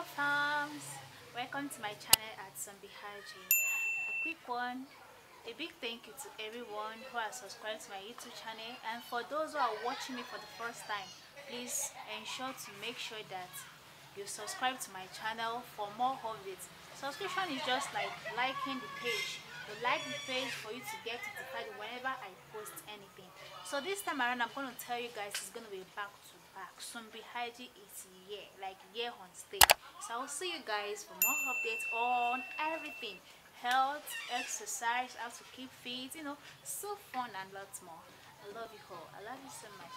hello fams welcome to my channel at Zombie Haji a quick one a big thank you to everyone who has subscribed to my youtube channel and for those who are watching me for the first time please ensure to make sure that you subscribe to my channel for more updates. Subscription is just like liking the page. You like the page for you to get notified whenever i so this time around i'm going to tell you guys it's going to be back to back. Sumbi Haji is here like here on stage. So i'll see you guys for more updates on everything. Health exercise how to keep fit you know so fun and lots more. I love you all. I love you so much